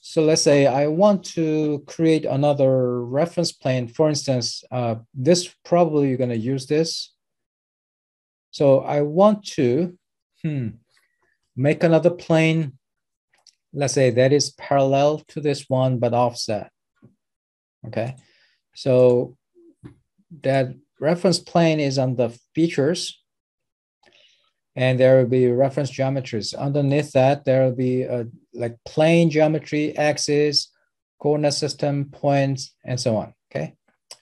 So let's say I want to create another reference plane. For instance, uh, this probably you're going to use this. So I want to hmm, make another plane. Let's say that is parallel to this one, but offset. Okay. So that reference plane is on the features and there will be reference geometries. Underneath that, there will be a, like plane geometry, axis, coordinate system, points, and so on, okay?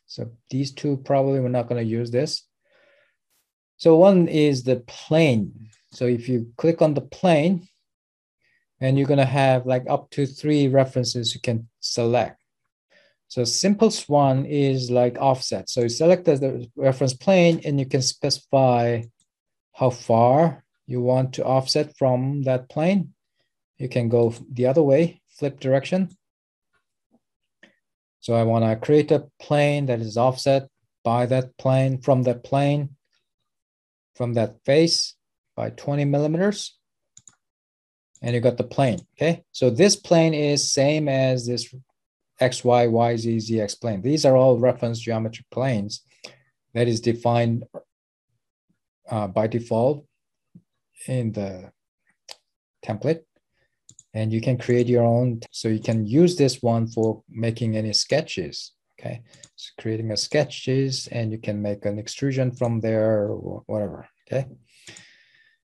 So these two probably we're not gonna use this. So one is the plane. So if you click on the plane, and you're gonna have like up to three references you can select. So simplest one is like offset. So you select the reference plane and you can specify how far you want to offset from that plane. You can go the other way, flip direction. So I want to create a plane that is offset by that plane, from that plane, from that face by 20 millimeters. And you got the plane, okay? So this plane is same as this X, Y, Y, Z, Z, X plane. These are all reference geometric planes that is defined uh, by default in the template. And you can create your own so you can use this one for making any sketches okay? So creating a sketches and you can make an extrusion from there or whatever okay